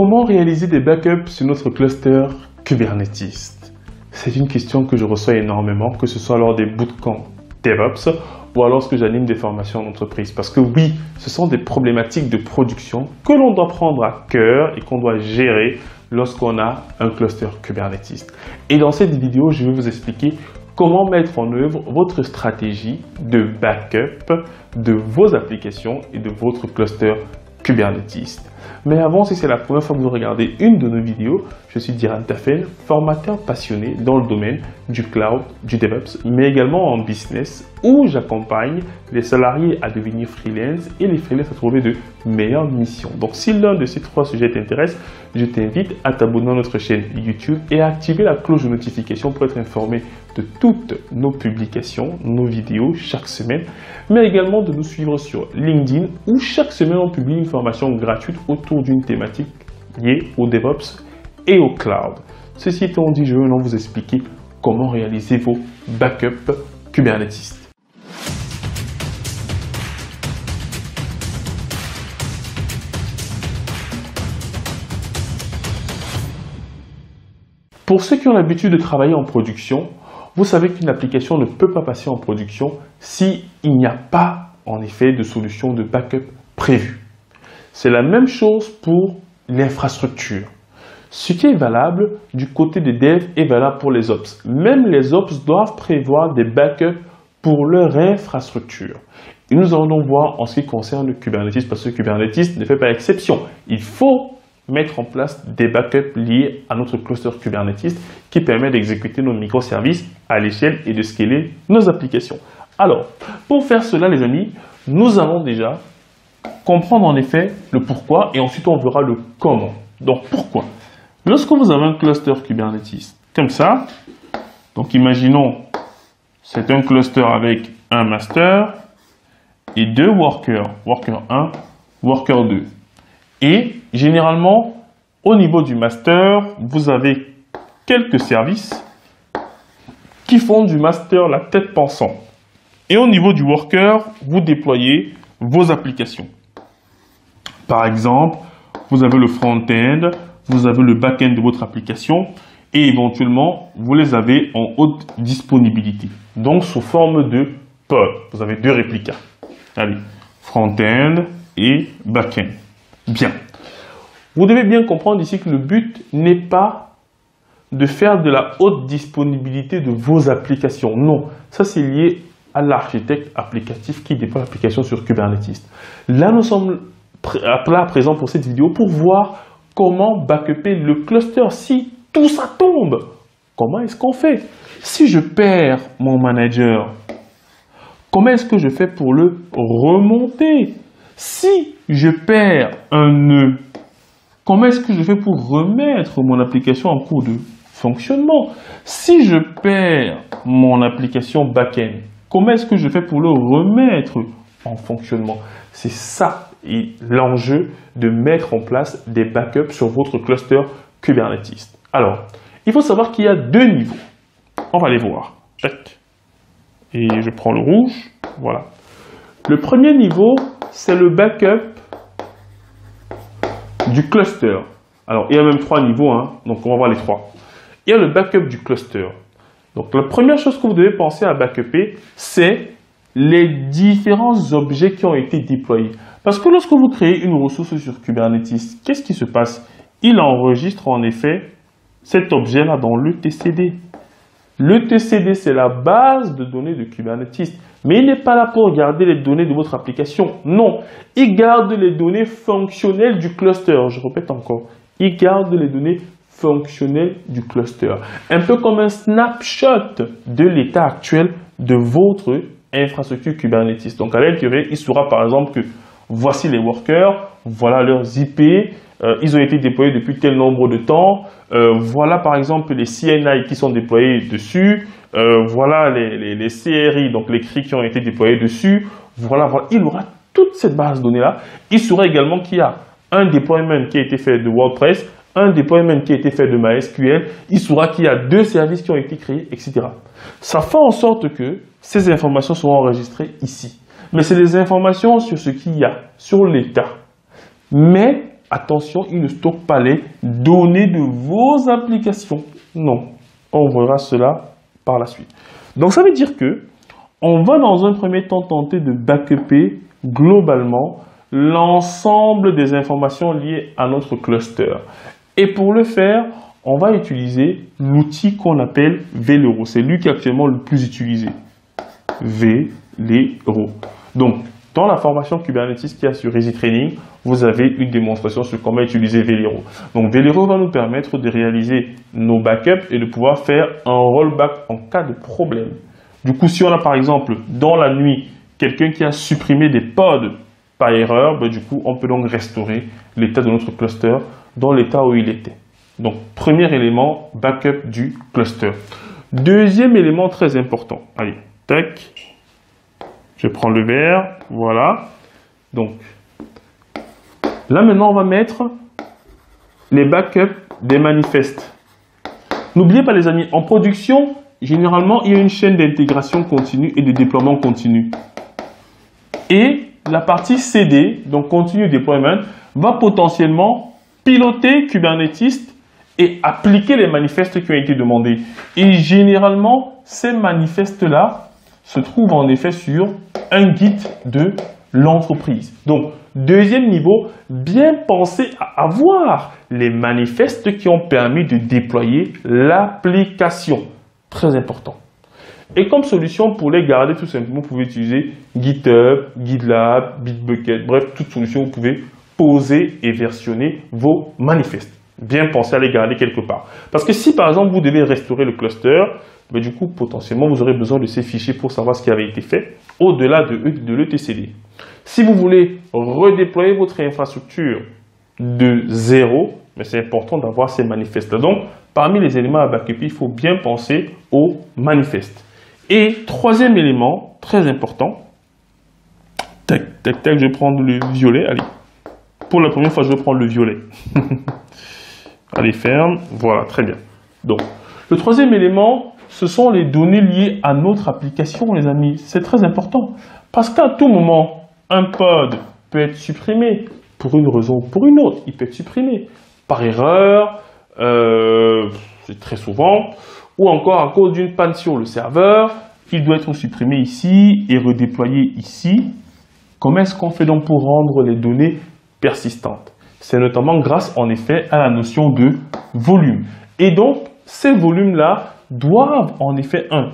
Comment réaliser des backups sur notre cluster Kubernetes? C'est une question que je reçois énormément, que ce soit lors des bootcamps DevOps ou lorsque j'anime des formations en entreprise. Parce que oui, ce sont des problématiques de production que l'on doit prendre à cœur et qu'on doit gérer lorsqu'on a un cluster Kubernetes. Et dans cette vidéo, je vais vous expliquer comment mettre en œuvre votre stratégie de backup de vos applications et de votre cluster Mais avant, si c'est la première fois que vous regardez une de nos vidéos, je suis Diran Tafen, formateur passionné dans le domaine du cloud, du DevOps, mais également en business où j'accompagne les salariés à devenir freelance et les freelance à trouver de meilleures missions. Donc si l'un de ces trois sujets t'intéresse, je t'invite à t'abonner à notre chaîne YouTube et à activer la cloche de notification pour être informé de toutes nos publications, nos vidéos chaque semaine, mais également de nous suivre sur LinkedIn où chaque semaine on publie une formation gratuite autour d'une thématique liée au DevOps et au cloud. Ceci étant dit, je vais maintenant vous expliquer comment réaliser vos backups Kubernetes. Pour ceux qui ont l'habitude de travailler en production, vous savez qu'une application ne peut pas passer en production s'il n'y a pas en effet de solution de backup prévue. C'est la même chose pour l'infrastructure. Ce qui est valable du côté des devs est valable pour les ops. Même les ops doivent prévoir des backups pour leur infrastructure. Et nous allons voir en ce qui concerne Kubernetes, parce que Kubernetes ne fait pas exception. Il faut mettre en place des backups liés à notre cluster Kubernetes qui permet d'exécuter nos microservices à l'échelle et de scaler nos applications. Alors, pour faire cela, les amis, nous allons déjà comprendre en effet le pourquoi et ensuite on verra le comment. Donc, pourquoi? Lorsque vous avez un cluster Kubernetes comme ça, donc imaginons c'est un cluster avec un master et deux workers, worker 1, worker 2. Et généralement, au niveau du master, vous avez quelques services qui font du master la tête pensante. Et au niveau du worker, vous déployez vos applications. Par exemple, vous avez le front-end, vous avez le back-end de votre application et éventuellement, vous les avez en haute disponibilité. Donc, sous forme de pod. Vous avez deux réplicas. Allez, front-end et back-end. Bien. Vous devez bien comprendre ici que le but n'est pas de faire de la haute disponibilité de vos applications. Non, ça c'est lié à l'architecte applicatif qui déploie l'application sur Kubernetes. Là, nous sommes là présent pour cette vidéo pour voir comment backuper le cluster si tout ça tombe. Comment est-ce qu'on fait? Si je perds mon manager, comment est-ce que je fais pour le remonter? Si je perds un nœud, comment est-ce que je fais pour remettre mon application en cours de fonctionnement? Si je perds mon application back-end, comment est-ce que je fais pour le remettre en fonctionnement? C'est ça l'enjeu de mettre en place des backups sur votre cluster Kubernetes. Alors, il faut savoir qu'il y a deux niveaux. On va les voir. Et je prends le rouge. Voilà. Le premier niveau, c'est le backup du cluster. Alors, il y a même trois niveaux, hein, donc on va voir les trois. Il y a le backup du cluster. Donc, la première chose que vous devez penser à backuper, c'est les différents objets qui ont été déployés. Parce que lorsque vous créez une ressource sur Kubernetes, qu'est-ce qui se passe? Il enregistre en effet cet objet-là dans le TCD. Le TCD, c'est la base de données de Kubernetes. Mais il n'est pas là pour garder les données de votre application. Non, il garde les données fonctionnelles du cluster. Je répète encore, il garde les données fonctionnelles du cluster. Un peu comme un snapshot de l'état actuel de votre infrastructure Kubernetes. Donc à l'intérieur, il sera par exemple que voici les workers, voilà leurs IP, euh, ils ont été déployés depuis tel nombre de temps, euh, voilà par exemple les CNI qui sont déployés dessus, euh, voilà les, les, CRI, donc les CRI qui ont été déployés dessus, voilà, voilà, il aura toute cette base de données-là. Il saura également qu'il y a un deployment qui a été fait de WordPress, un deployment qui a été fait de MySQL, il saura qu'il y a deux services qui ont été créés, etc. Ça fait en sorte que ces informations seront enregistrées ici mais c'est des informations sur ce qu'il y a, sur l'état. Mais attention, il ne stocke pas les données de vos applications. Non, on verra cela par la suite. Donc ça veut dire que on va dans un premier temps tenter de backuper globalement l'ensemble des informations liées à notre cluster. Et pour le faire, on va utiliser l'outil qu'on appelle Velero. C'est lui qui est actuellement le plus utilisé. Velero. Donc, dans la formation Kubernetes qui a sur Easy Training, vous avez une démonstration sur comment utiliser Velero. Donc, Velero va nous permettre de réaliser nos backups et de pouvoir faire un rollback en cas de problème. Du coup, si on a par exemple dans la nuit quelqu'un qui a supprimé des pods par erreur, ben, du coup, on peut donc restaurer l'état de notre cluster dans l'état où il était. Donc, premier élément, backup du cluster. Deuxième élément très important. Allez, tac. Je prends le verre, voilà. Donc, là maintenant, on va mettre les backups des manifestes. N'oubliez pas les amis, en production, généralement, il y a une chaîne d'intégration continue et de déploiement continu. Et la partie CD, donc Continue Deployment, va potentiellement piloter Kubernetes et appliquer les manifestes qui ont été demandés. Et généralement, ces manifestes-là se trouvent en effet sur un guide de l'entreprise. Donc, deuxième niveau, bien penser à avoir les manifestes qui ont permis de déployer l'application. Très important. Et comme solution, pour les garder, tout simplement, vous pouvez utiliser GitHub, GitLab, Bitbucket, bref, toute solution, vous pouvez poser et versionner vos manifestes. Bien penser à les garder quelque part. Parce que si par exemple vous devez restaurer le cluster, ben, du coup potentiellement vous aurez besoin de ces fichiers pour savoir ce qui avait été fait au-delà de, de l'ETCD. Si vous voulez redéployer votre infrastructure de zéro, mais c'est important d'avoir ces manifestes. Donc parmi les éléments à backup, il faut bien penser aux manifestes. Et troisième élément, très important, tac, tac, tac, je vais prendre le violet, allez. Pour la première fois, je vais prendre le violet. allez, ferme, voilà, très bien. Donc, le troisième élément, ce sont les données liées à notre application, les amis. C'est très important. Parce qu'à tout moment, un pod peut être supprimé pour une raison ou pour une autre. Il peut être supprimé par erreur, euh, c'est très souvent, ou encore à cause d'une panne sur le serveur, il doit être supprimé ici et redéployé ici. Comment est-ce qu'on fait donc pour rendre les données persistantes? C'est notamment grâce en effet à la notion de volume. Et donc, ces volumes-là doivent en effet, un,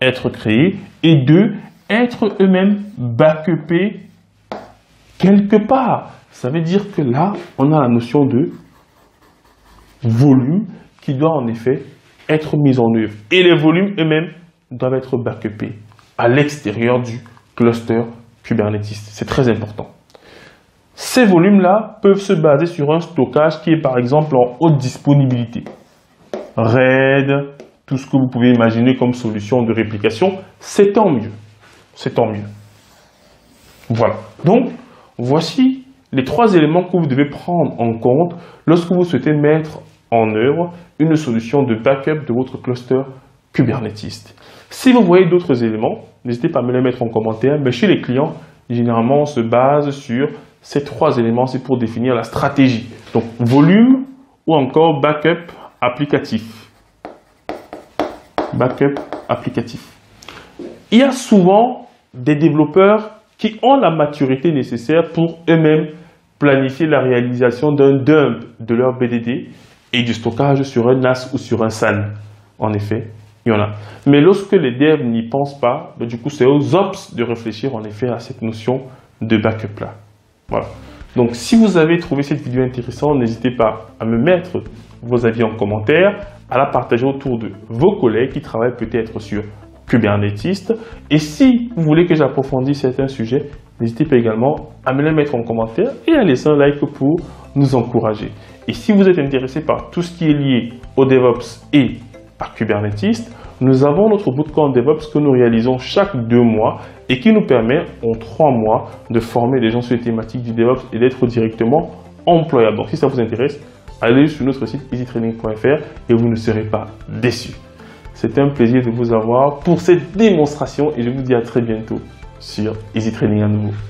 être créés et deux, être eux-mêmes backupés quelque part. Ça veut dire que là, on a la notion de volume qui doit en effet être mise en œuvre. Et les volumes eux-mêmes doivent être backupés à l'extérieur du cluster Kubernetes. C'est très important. Ces volumes-là peuvent se baser sur un stockage qui est par exemple en haute disponibilité. RAID, tout ce que vous pouvez imaginer comme solution de réplication, c'est tant mieux. C'est tant mieux. Voilà. Donc, voici les trois éléments que vous devez prendre en compte lorsque vous souhaitez mettre en œuvre une solution de backup de votre cluster Kubernetes. Si vous voyez d'autres éléments, n'hésitez pas à me les mettre en commentaire. Mais chez les clients, généralement, on se base sur ces trois éléments. C'est pour définir la stratégie. Donc, volume ou encore backup applicatif. Backup applicatif. Il y a souvent des développeurs qui ont la maturité nécessaire pour eux-mêmes planifier la réalisation d'un dump de leur BDD et du stockage sur un NAS ou sur un SAN. En effet, il y en a. Mais lorsque les devs n'y pensent pas, ben, du coup, c'est aux ops de réfléchir en effet à cette notion de backup là. Voilà. Donc, si vous avez trouvé cette vidéo intéressante, n'hésitez pas à me mettre vos avis en commentaire, à la partager autour de vos collègues qui travaillent peut-être sur Kubernetes. Et si vous voulez que j'approfondisse certains sujets, n'hésitez pas également à me les mettre en commentaire et à laisser un like pour nous encourager. Et si vous êtes intéressé par tout ce qui est lié au DevOps et par Kubernetes, nous avons notre bootcamp DevOps que nous réalisons chaque deux mois et qui nous permet en trois mois de former des gens sur les thématiques du DevOps et d'être directement employable. Donc si ça vous intéresse, allez sur notre site easytraining.fr et vous ne serez pas déçus. C'était un plaisir de vous avoir pour cette démonstration et je vous dis à très bientôt sur Easy Training à nouveau.